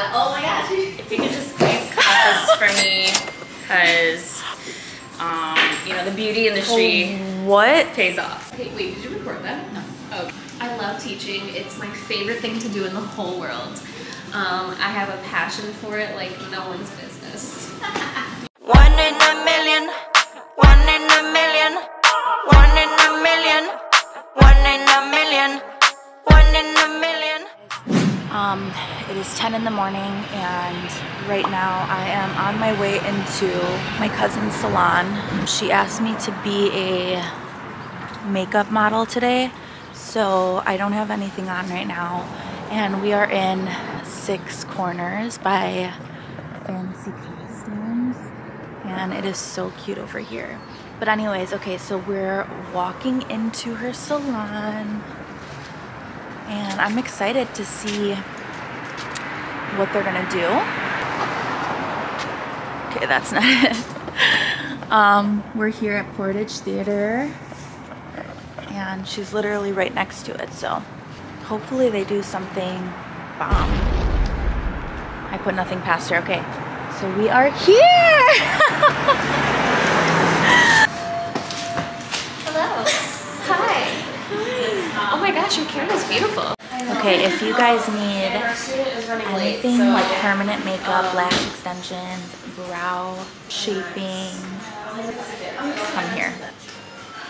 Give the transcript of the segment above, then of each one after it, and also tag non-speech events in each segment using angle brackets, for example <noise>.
Oh my gosh. If you could just please cut this for me, because, um, you know, the beauty industry What? pays off. Hey, wait, did you record that? No. Oh. I love teaching. It's my favorite thing to do in the whole world. Um, I have a passion for it like no one's business. <laughs> Um, it is 10 in the morning and right now I am on my way into my cousin's salon. She asked me to be a makeup model today, so I don't have anything on right now. And we are in Six Corners by Fantasy Costumes and it is so cute over here. But anyways, okay, so we're walking into her salon and I'm excited to see what they're gonna do. Okay, that's not <laughs> it. um, we're here at Portage Theater and she's literally right next to it, so hopefully they do something bomb. I put nothing past her, okay. So we are here! <laughs> Hello. Hi. Oh my gosh, your camera's beautiful. Okay, if you guys need Our student is running late, anything like permanent makeup, lash extensions, brow shaping, come here.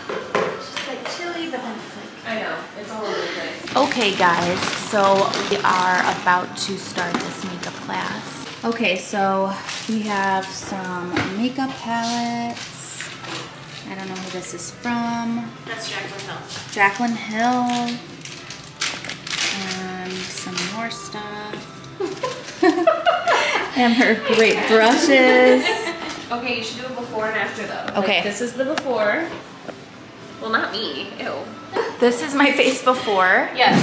It's like chilly, but then it's like. I know. It's all over the place. Okay guys, so we are about to start this makeup class. Okay, so we have some makeup palettes. I don't know who this is from. That's Jacqueline Hill. Jaclyn Hill. And more stuff. <laughs> and her great brushes. <laughs> Okay, you should do a before and after though. Like, this is the before. Well, not me. Ew. <laughs> This is my face before. Yes.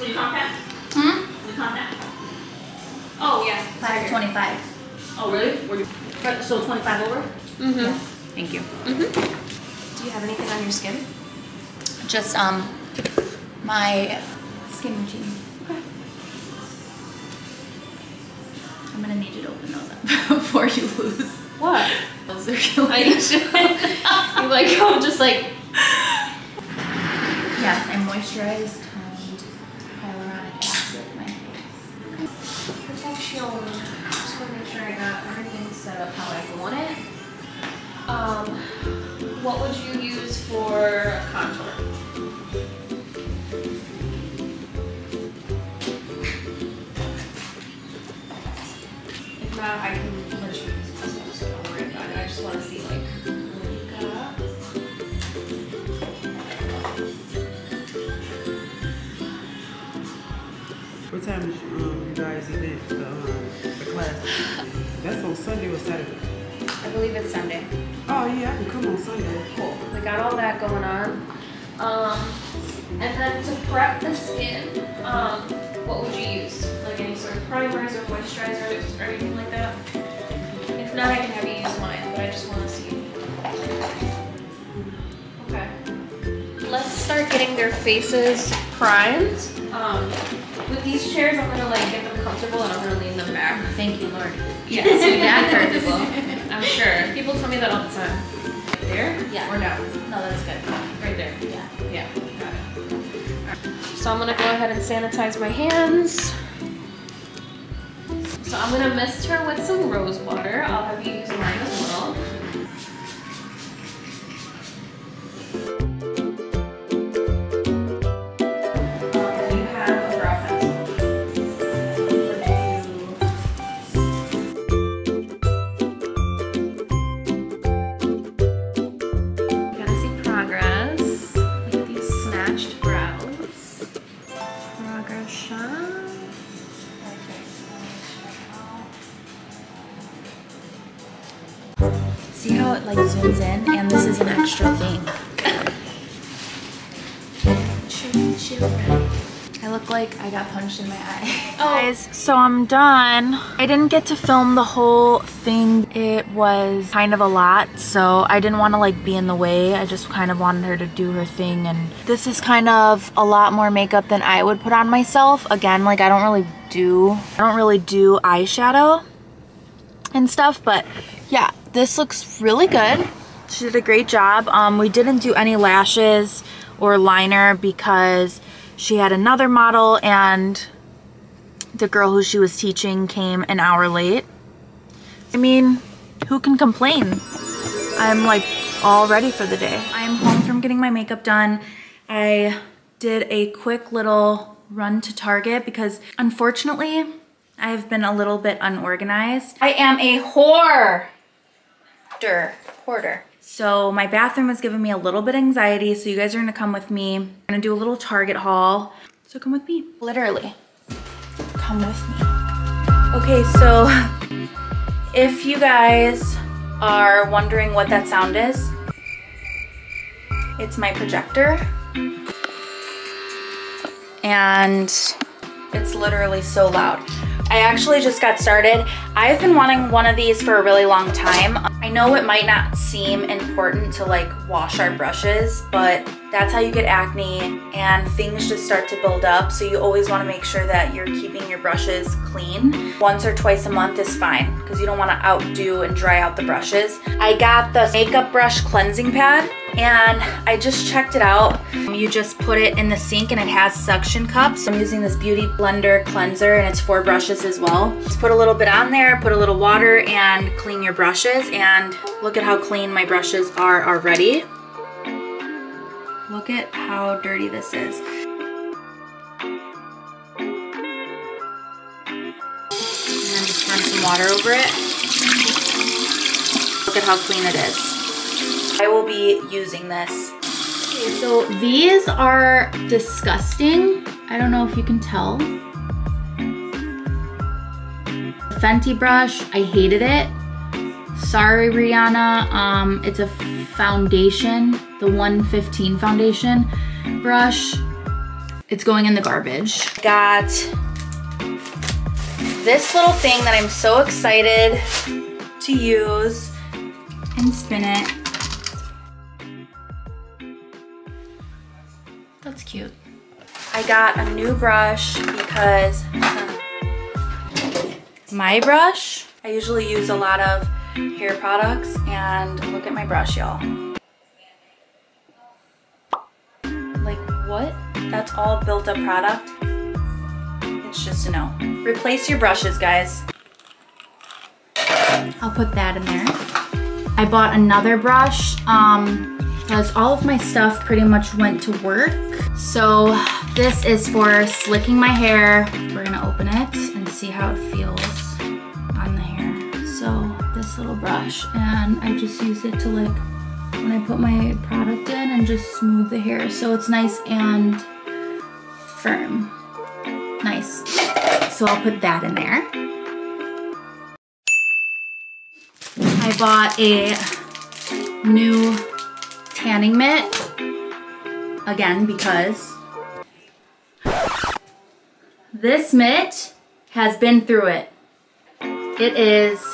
Will you contact? Hmm? Will you contact? Oh, yeah. 525. Oh, really? So 25 over? Mm-hmm. Thank you. Mhm. Do you have anything on your skin? Just um my skin routine. I'm gonna need you to open those up <laughs> before you lose What? circulation. <laughs> you like, I'm just like, Yes, I moisturized toned hyaluronic acid my face. protection. Just want to make sure I got everything set up how I want it. Um, what would you use for contour? If I can let you use my so don't worry about it. I just want to see like what. What time is um, you guys event, the, um, the class? That's on Sunday or Saturday? I believe it's Sunday. Oh, yeah, I can come on Sunday. Cool. We got all that going on. Um, and then to prep the skin, um, what would you use? Primers or moisturizers or anything like that? If not, I can have you use mine, but I just want to see. Okay. Let's start getting their faces primed. Um, with these chairs, I'm gonna like get them comfortable and I'm gonna lean them back. Thank you, Lord. Yeah, so yeah, comfortable. I'm sure. People tell me that all the time. There? Yeah. Or down? No, that's good. Right there. Yeah. Yeah, got it. So I'm gonna go ahead and sanitize my hands. So I'm gonna mist her with some rose water. I'll have you use mine as well. How it like zooms in? And this is an extra thing. I look like I got punched in my eye. Oh. Guys, so I'm done. I didn't get to film the whole thing. It was kind of a lot, so I didn't want to like be in the way. I just kind of wanted her to do her thing and this is kind of a lot more makeup than I would put on myself. Again, like I don't really do, I don't really do eyeshadow and stuff, but yeah, this looks really good. She did a great job. Um, we didn't do any lashes or liner because she had another model and the girl who she was teaching came an hour late. I mean, who can complain? I'm like all ready for the day. I'm home from getting my makeup done. I did a quick little run to Target because unfortunately I've been a little bit unorganized. I am a hoarder. Hoarder. So my bathroom is giving me a little bit anxiety, so you guys are gonna come with me. I'm gonna do a little Target haul. So come with me, literally. Come with me. Okay, so <laughs> if you guys are wondering what that sound is, it's my projector. And it's literally so loud. I actually just got started. I've been wanting one of these for a really long time. I know it might not seem important to like wash our brushes, but that's how you get acne and things just start to build up. So you always wanna make sure that you're keeping your brushes clean. Once or twice a month is fine because you don't wanna outdo and dry out the brushes. I got the makeup brush cleansing pad and I just checked it out. You just put it in the sink and it has suction cups. I'm using this Beauty Blender cleanser and it's for brushes as well. Just put a little bit on there, put a little water and clean your brushes and look at how clean my brushes are already. Look at how dirty this is. And just run some water over it. Look at how clean it is. I will be using this. Okay, so these are disgusting. I don't know if you can tell. Fenty brush, I hated it. Sorry, Rihanna. Um, it's a foundation, the 115 foundation brush. It's going in the garbage. Got this little thing that I'm so excited to use and spin it. I got a new brush because my brush, I usually use a lot of hair products and look at my brush, y'all. Like what? That's all built up product. It's just a no. Replace your brushes, guys. I'll put that in there. I bought another brush um, because all of my stuff pretty much went to work. So this is for slicking my hair. We're gonna open it and see how it feels on the hair. So this little brush and I just use it to like when I put my product in and just smooth the hair so it's nice and firm. Nice. So I'll put that in there. I bought a new tanning mitt again because this mitt has been through it. It is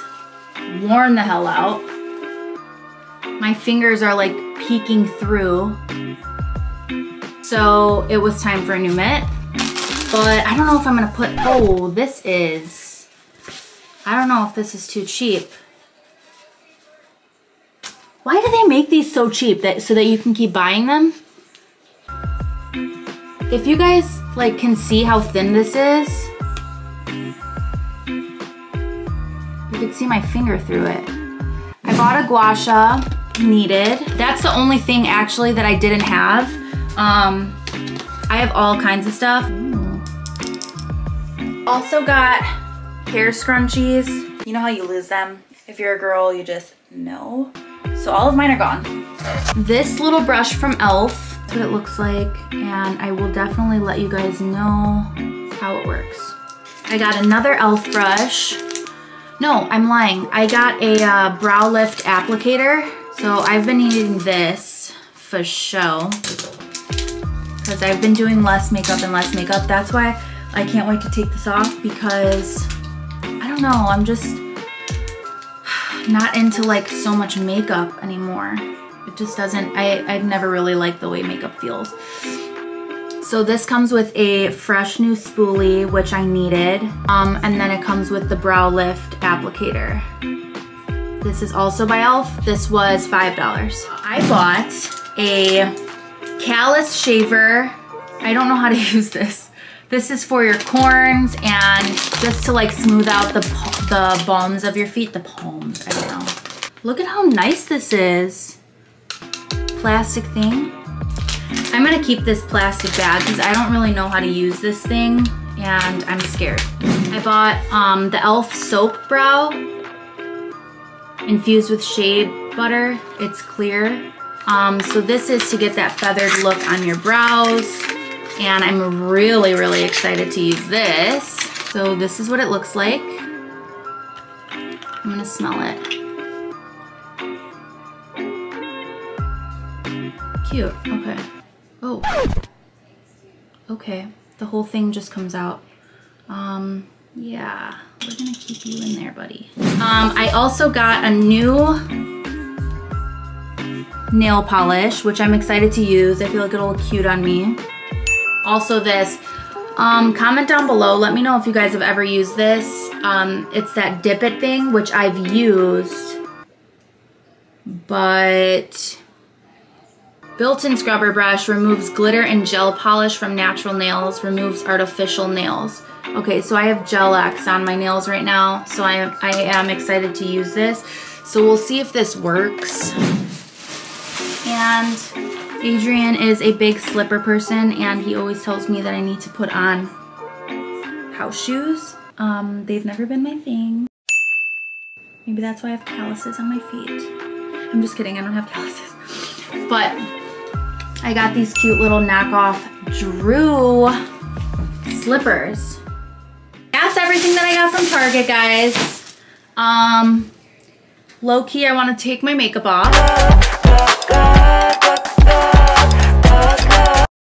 worn the hell out. My fingers are like peeking through. So it was time for a new mitt. But I don't know if I'm gonna put, oh, this is, I don't know if this is too cheap. Why do they make these so cheap that so that you can keep buying them? If you guys like can see how thin this is, you can see my finger through it. I bought a gua sha needed. That's the only thing actually that I didn't have. Um, I have all kinds of stuff. Also got hair scrunchies. You know how you lose them? If you're a girl, you just know. So all of mine are gone. This little brush from e.l.f. That's what it looks like. And I will definitely let you guys know how it works. I got another e.l.f. brush. No, I'm lying. I got a uh, brow lift applicator. So I've been using this for show. because I've been doing less makeup and less makeup. That's why I can't wait to take this off because I don't know, I'm just <sighs> not into like so much makeup anymore. It just doesn't, I, I've never really liked the way makeup feels. So this comes with a fresh new spoolie, which I needed. Um, and then it comes with the Brow Lift applicator. This is also by e.l.f. This was $5. I bought a callus shaver. I don't know how to <laughs> use this. This is for your corns and just to like smooth out the, the palms of your feet. The palms, I don't know. Look at how nice this is. Plastic thing. I'm gonna keep this plastic bag because I don't really know how to use this thing and I'm scared. I bought um, the e.l.f. soap brow infused with shea butter. It's clear. Um, so this is to get that feathered look on your brows. And I'm really, really excited to use this. So this is what it looks like. I'm gonna smell it. Cute, okay. Oh. Okay, the whole thing just comes out. Um, yeah, we're gonna keep you in there, buddy. Um, I also got a new nail polish, which I'm excited to use. I feel like it'll look cute on me. Also this, um, comment down below, let me know if you guys have ever used this. Um, it's that dip it thing, which I've used, but Built-in scrubber brush removes glitter and gel polish from natural nails, removes artificial nails. Okay, so I have gel X on my nails right now, so I am, I am excited to use this. So we'll see if this works. And Adrian is a big slipper person and he always tells me that I need to put on house shoes. Um, they've never been my thing. Maybe that's why I have calluses on my feet. I'm just kidding, I don't have calluses. But I got these cute little knockoff Drew slippers. That's everything that I got from Target, guys. Um, low key, I want to take my makeup off.